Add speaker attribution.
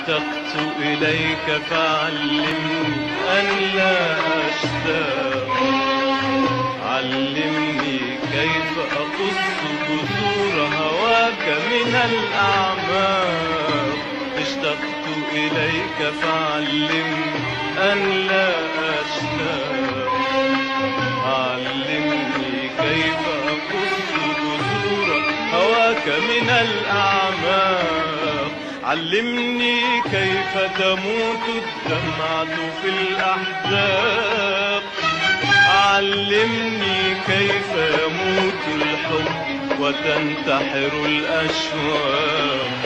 Speaker 1: أشتقت إليك فعلمني أن لا أشتاق. علمني كيف أقص جذور هواك من الأعماق. أشتقت إليك فعلمني أن لا أشتاق. علمني كيف أقص جذور هواك من الأعماق. علمني كيف تموت الدمعة في الأحزاب. علمني كيف يموت الحب وتنتحر الأشواق.